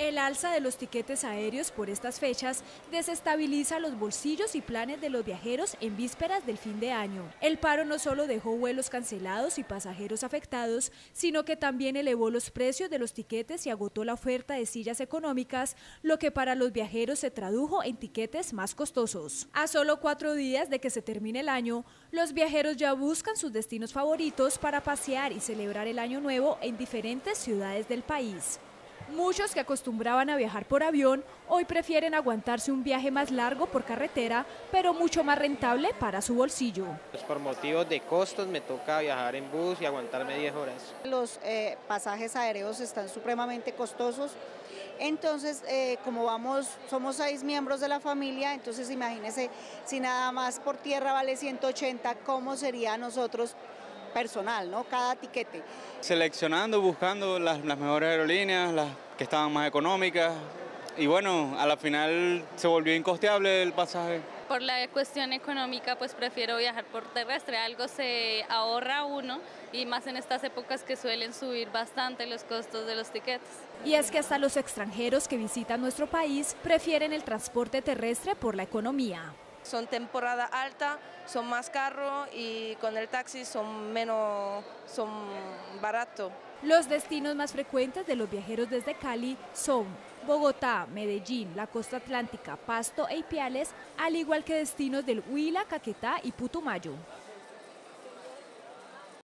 El alza de los tiquetes aéreos por estas fechas desestabiliza los bolsillos y planes de los viajeros en vísperas del fin de año. El paro no solo dejó vuelos cancelados y pasajeros afectados, sino que también elevó los precios de los tiquetes y agotó la oferta de sillas económicas, lo que para los viajeros se tradujo en tiquetes más costosos. A solo cuatro días de que se termine el año, los viajeros ya buscan sus destinos favoritos para pasear y celebrar el año nuevo en diferentes ciudades del país. Muchos que acostumbraban a viajar por avión hoy prefieren aguantarse un viaje más largo por carretera, pero mucho más rentable para su bolsillo. Pues por motivos de costos me toca viajar en bus y aguantarme 10 horas. Los eh, pasajes aéreos están supremamente costosos. Entonces, eh, como vamos, somos seis miembros de la familia, entonces imagínense, si nada más por tierra vale 180, ¿cómo sería nosotros personal, ¿no? Cada tiquete. Seleccionando, buscando las, mejores aerolíneas, las que estaban más económicas. Y bueno, a la final se volvió incosteable el pasaje. Por la cuestión económica, pues prefiero viajar por terrestre. Algo se ahorra uno y más en estas épocas que suelen subir bastante los costos de los tiquetes. Y es que hasta los extranjeros que visitan nuestro país prefieren el transporte terrestre por la economía. Son temporada alta, son más caros y con el taxi son menos, son baratos. Los destinos más frecuentes de los viajeros desde Cali son Bogotá, Medellín, la costa atlántica, Pasto e Ipiales, al igual que destinos del Huila, Caquetá y Putumayo.